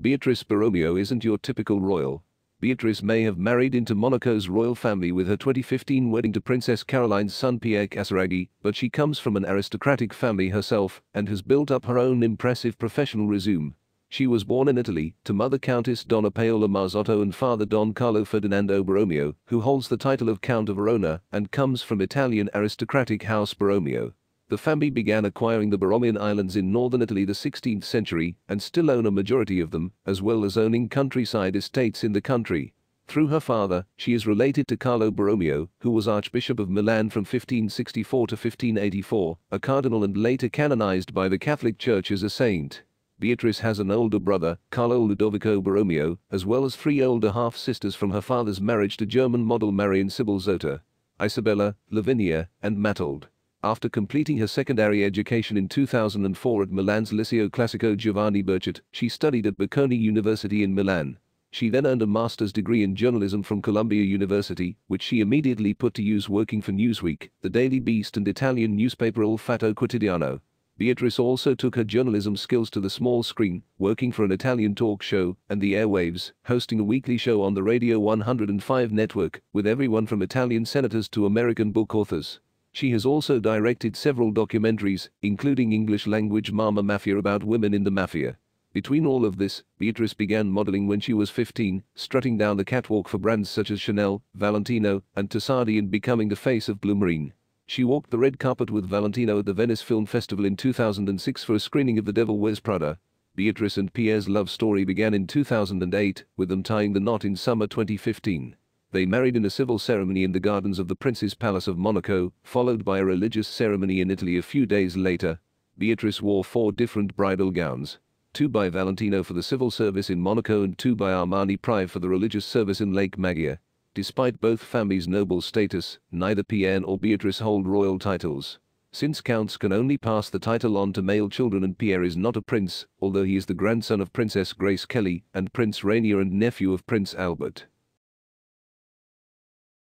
Beatrice Borromeo isn't your typical royal. Beatrice may have married into Monaco's royal family with her 2015 wedding to Princess Caroline's son Pierre Casiraghi, but she comes from an aristocratic family herself and has built up her own impressive professional resume. She was born in Italy to mother Countess Donna Paola Marzotto and father Don Carlo Ferdinando Borromeo, who holds the title of Count of Arona and comes from Italian aristocratic House Borromeo. The family began acquiring the Borromean Islands in northern Italy the 16th century and still own a majority of them, as well as owning countryside estates in the country. Through her father, she is related to Carlo Borromeo, who was Archbishop of Milan from 1564 to 1584, a cardinal and later canonized by the Catholic Church as a saint. Beatrice has an older brother, Carlo Ludovico Borromeo, as well as three older half-sisters from her father's marriage to German model Marion Sybil Zota, Isabella, Lavinia, and Matilde. After completing her secondary education in 2004 at Milan's Liceo Classico Giovanni Berchet, she studied at Bocconi University in Milan. She then earned a master's degree in journalism from Columbia University, which she immediately put to use working for Newsweek, the Daily Beast and Italian newspaper Il Fatto Quotidiano. Beatrice also took her journalism skills to the small screen, working for an Italian talk show and the airwaves, hosting a weekly show on the Radio 105 network with everyone from Italian senators to American book authors. She has also directed several documentaries, including English-language Mama Mafia about women in the mafia. Between all of this, Beatrice began modeling when she was 15, strutting down the catwalk for brands such as Chanel, Valentino, and Trussardi and becoming the face of Blumarine. She walked the red carpet with Valentino at the Venice Film Festival in 2006 for a screening of The Devil Wears Prada. Beatrice and Pierre's love story began in 2008, with them tying the knot in summer 2015. They married in a civil ceremony in the gardens of the Prince's Palace of Monaco, followed by a religious ceremony in Italy a few days later. Beatrice wore four different bridal gowns. Two by Valentino for the civil service in Monaco and two by Armani Prive for the religious service in Lake Maggiore. Despite both families' noble status, neither Pierre or Beatrice hold royal titles. Since counts can only pass the title on to male children and Pierre is not a prince, although he is the grandson of Princess Grace Kelly and Prince Rainier and nephew of Prince Albert.